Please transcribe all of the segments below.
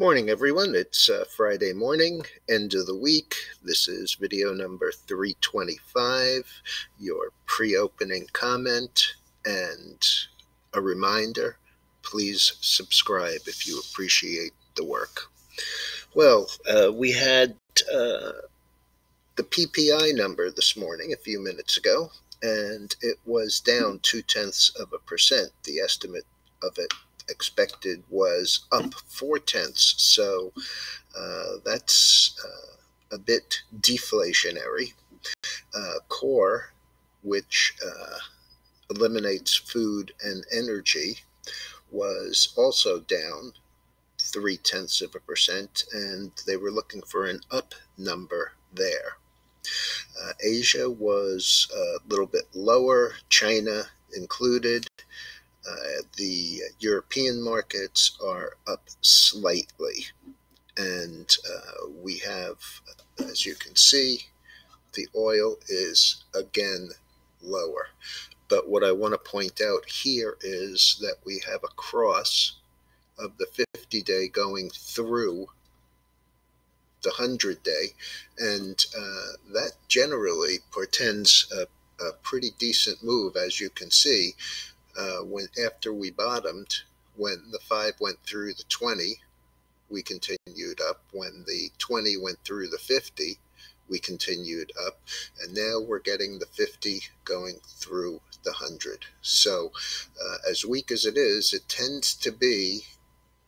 Morning, everyone. It's uh, Friday morning, end of the week. This is video number 325, your pre opening comment, and a reminder please subscribe if you appreciate the work. Well, uh, we had uh, the PPI number this morning a few minutes ago, and it was down two tenths of a percent. The estimate of it expected was up four tenths. So uh, that's uh, a bit deflationary. Uh, core, which uh, eliminates food and energy, was also down three tenths of a percent, and they were looking for an up number there. Uh, Asia was a little bit lower, China included, uh, the European markets are up slightly. And uh, we have, as you can see, the oil is again lower. But what I want to point out here is that we have a cross of the 50 day going through the 100 day, and uh, that generally portends a, a pretty decent move, as you can see uh, when after we bottomed, when the five went through the 20, we continued up. When the 20 went through the 50, we continued up. And now we're getting the 50 going through the 100. So, uh, as weak as it is, it tends to be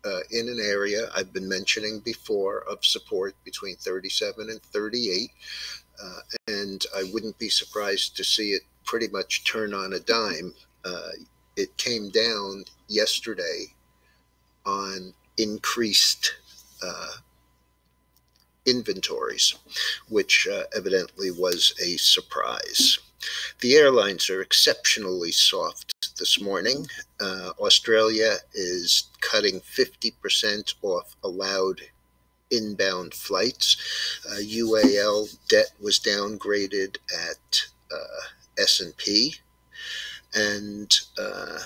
uh, in an area I've been mentioning before of support between 37 and 38. Uh, and I wouldn't be surprised to see it pretty much turn on a dime. Uh, it came down yesterday on increased uh, inventories, which uh, evidently was a surprise. The airlines are exceptionally soft this morning. Uh, Australia is cutting 50% off allowed inbound flights. Uh, UAL debt was downgraded at uh, S&P and uh,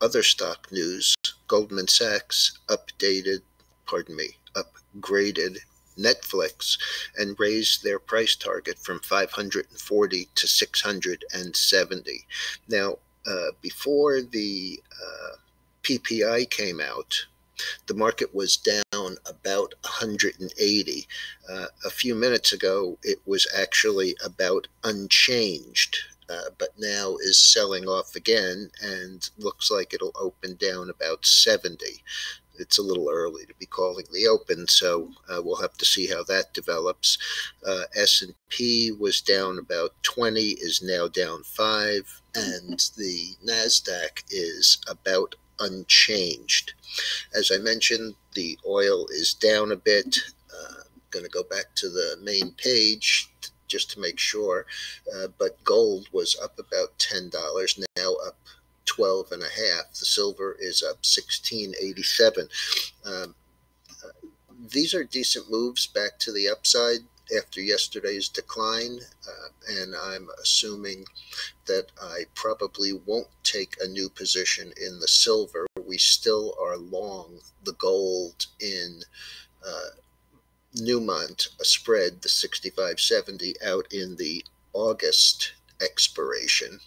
other stock news, Goldman Sachs updated, pardon me, upgraded Netflix and raised their price target from 540 to 670. Now, uh, before the uh, PPI came out, the market was down about 180. Uh, a few minutes ago, it was actually about unchanged uh, but now is selling off again and looks like it'll open down about 70. It's a little early to be calling the open, so uh, we'll have to see how that develops. Uh, S&P was down about 20, is now down 5, and the Nasdaq is about unchanged. As I mentioned, the oil is down a bit. Uh, I'm going to go back to the main page just to make sure. Uh, but gold was up about ten dollars, now up twelve and a half. The silver is up sixteen eighty seven. Um, uh, these are decent moves back to the upside after yesterday's decline, uh, and I'm assuming that I probably won't take a new position in the silver. We still are long the gold in uh, Newmont spread, the 6570, out in the August expiration.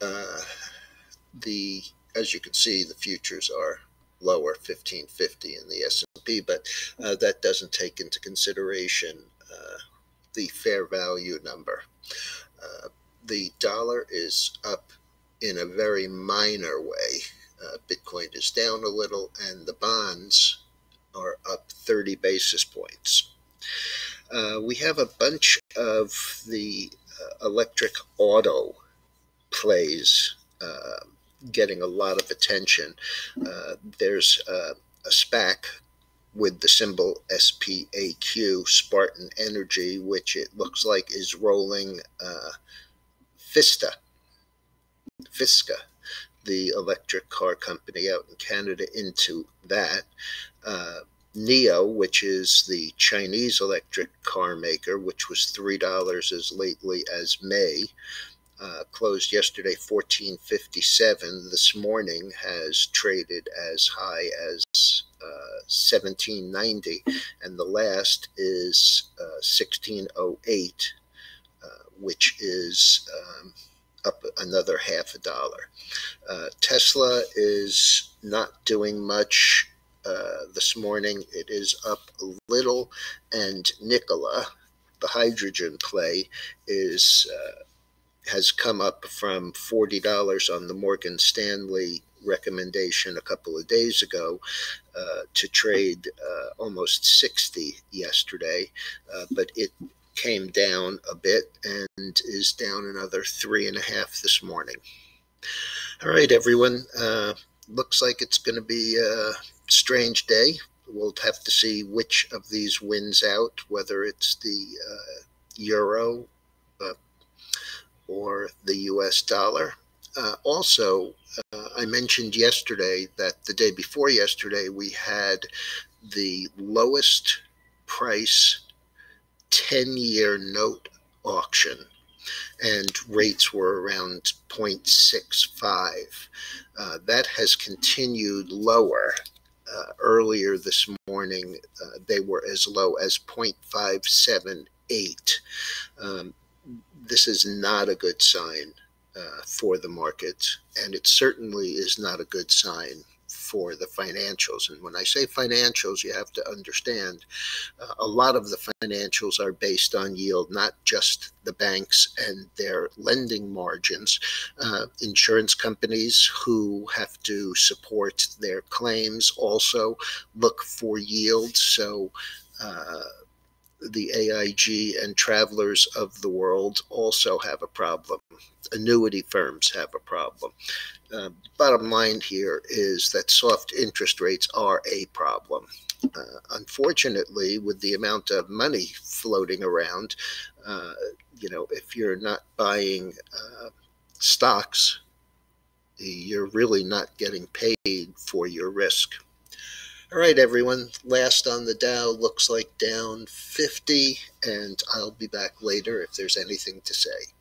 Uh, the as you can see, the futures are lower, 1550 in the S&P, but uh, that doesn't take into consideration uh, the fair value number. Uh, the dollar is up in a very minor way. Uh, Bitcoin is down a little, and the bonds are up 30 basis points. Uh, we have a bunch of the uh, electric auto plays uh, getting a lot of attention. Uh, there's a SPAC with the symbol SPAQ, Spartan Energy, which it looks like is rolling uh, Fista, Fisker, the electric car company out in Canada, into that. Uh, NIO, which is the Chinese electric car maker, which was $3 as lately as May, uh, closed yesterday 1457 this morning has traded as high as uh, 1790 and the last is uh, 1608 uh, which is um, up another half a dollar. Uh, tesla is not doing much uh, this morning. It is up a little and nikola the hydrogen play is has come up from $40 on the Morgan Stanley recommendation a couple of days ago uh, to trade uh, almost 60 yesterday, uh, but it came down a bit and is down another three and a half this morning. All right, everyone. Uh, looks like it's going to be a strange day. We'll have to see which of these wins out, whether it's the uh, euro or the US dollar. Uh, also, uh, I mentioned yesterday that the day before yesterday, we had the lowest price 10 year note auction, and rates were around 0.65. Uh, that has continued lower. Uh, earlier this morning, uh, they were as low as 0.578. Um, this is not a good sign uh, for the market, and it certainly is not a good sign for the financials. And when I say financials, you have to understand uh, a lot of the financials are based on yield, not just the banks and their lending margins. Uh, insurance companies who have to support their claims also look for yield. So, uh, the AIG and travelers of the world also have a problem. Annuity firms have a problem. Uh, bottom line here is that soft interest rates are a problem. Uh, unfortunately, with the amount of money floating around, uh, you know, if you're not buying uh, stocks, you're really not getting paid for your risk. All right, everyone. Last on the Dow looks like down 50, and I'll be back later if there's anything to say.